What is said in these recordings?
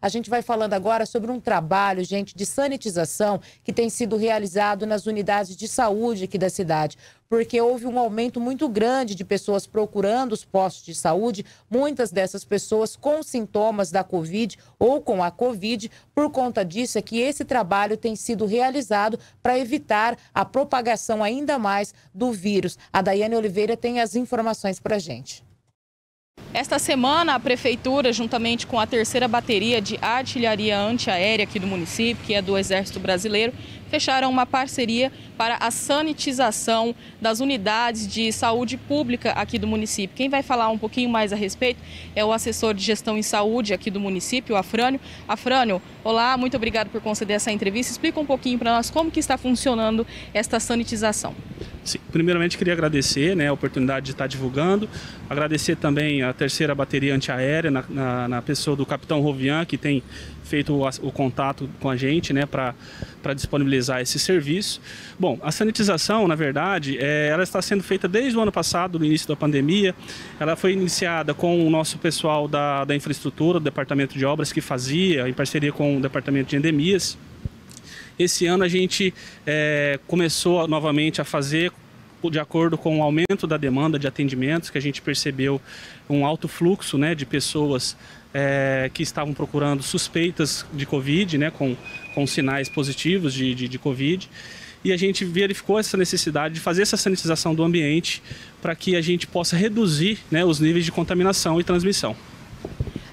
A gente vai falando agora sobre um trabalho, gente, de sanitização que tem sido realizado nas unidades de saúde aqui da cidade porque houve um aumento muito grande de pessoas procurando os postos de saúde, muitas dessas pessoas com sintomas da Covid ou com a Covid. Por conta disso, é que esse trabalho tem sido realizado para evitar a propagação ainda mais do vírus. A Daiane Oliveira tem as informações para a gente. Esta semana, a Prefeitura, juntamente com a terceira bateria de artilharia antiaérea aqui do município, que é do Exército Brasileiro, fecharam uma parceria para a sanitização das unidades de saúde pública aqui do município. Quem vai falar um pouquinho mais a respeito é o assessor de gestão em saúde aqui do município, o Afrânio. Afrânio, olá, muito obrigado por conceder essa entrevista. Explica um pouquinho para nós como que está funcionando esta sanitização. Sim, primeiramente queria agradecer né, a oportunidade de estar divulgando, agradecer também a terceira bateria antiaérea na, na, na pessoa do capitão Rovian, que tem feito o, o contato com a gente né, para disponibilizar esse serviço. Bom, a sanitização, na verdade, é, ela está sendo feita desde o ano passado, no início da pandemia. Ela foi iniciada com o nosso pessoal da, da infraestrutura, do departamento de obras, que fazia, em parceria com o departamento de endemias. Esse ano a gente é, começou novamente a fazer de acordo com o aumento da demanda de atendimentos, que a gente percebeu um alto fluxo né, de pessoas é, que estavam procurando suspeitas de Covid, né, com, com sinais positivos de, de, de Covid. E a gente verificou essa necessidade de fazer essa sanitização do ambiente para que a gente possa reduzir né, os níveis de contaminação e transmissão.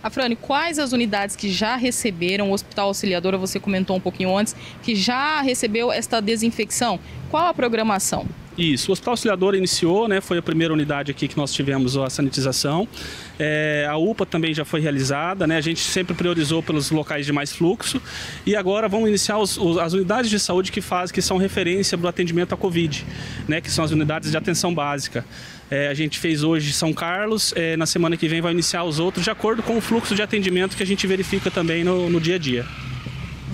Afrani, quais as unidades que já receberam, o Hospital Auxiliadora, você comentou um pouquinho antes, que já recebeu esta desinfecção? Qual a programação? Isso, o Hospital Auxiliadora iniciou, né, foi a primeira unidade aqui que nós tivemos a sanitização. É, a UPA também já foi realizada, né, a gente sempre priorizou pelos locais de mais fluxo. E agora vamos iniciar os, os, as unidades de saúde que, faz, que são referência para o atendimento à Covid, né, que são as unidades de atenção básica. É, a gente fez hoje São Carlos, é, na semana que vem vai iniciar os outros, de acordo com o fluxo de atendimento que a gente verifica também no, no dia a dia.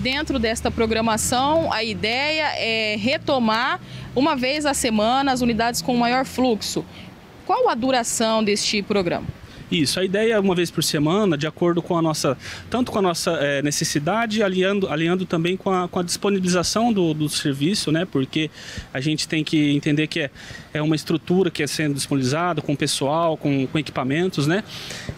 Dentro desta programação, a ideia é retomar uma vez a semana as unidades com maior fluxo. Qual a duração deste programa? Isso, a ideia é uma vez por semana, de acordo com a nossa, tanto com a nossa é, necessidade, alinhando, alinhando também com a, com a disponibilização do, do serviço, né? Porque a gente tem que entender que é, é uma estrutura que é sendo disponibilizada com pessoal, com, com equipamentos, né?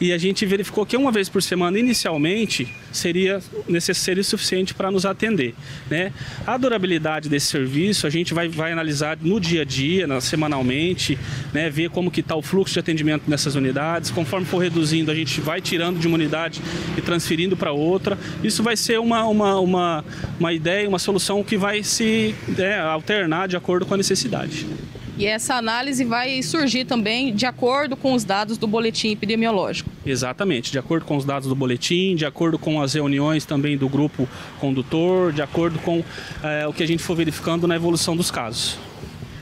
E a gente verificou que uma vez por semana, inicialmente, seria necessário suficiente para nos atender, né? A durabilidade desse serviço a gente vai, vai analisar no dia a dia, na, semanalmente, né? Ver como que está o fluxo de atendimento nessas unidades, conforme conforme for reduzindo, a gente vai tirando de uma unidade e transferindo para outra. Isso vai ser uma, uma, uma, uma ideia, uma solução que vai se é, alternar de acordo com a necessidade. E essa análise vai surgir também de acordo com os dados do boletim epidemiológico. Exatamente, de acordo com os dados do boletim, de acordo com as reuniões também do grupo condutor, de acordo com é, o que a gente for verificando na evolução dos casos.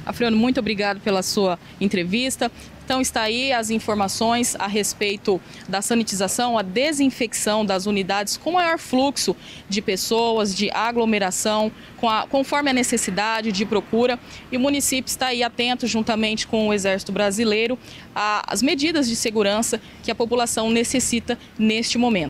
Afriano, muito obrigado pela sua entrevista. Então está aí as informações a respeito da sanitização, a desinfecção das unidades com maior fluxo de pessoas, de aglomeração, a, conforme a necessidade de procura. E o município está aí atento, juntamente com o Exército Brasileiro, às medidas de segurança que a população necessita neste momento.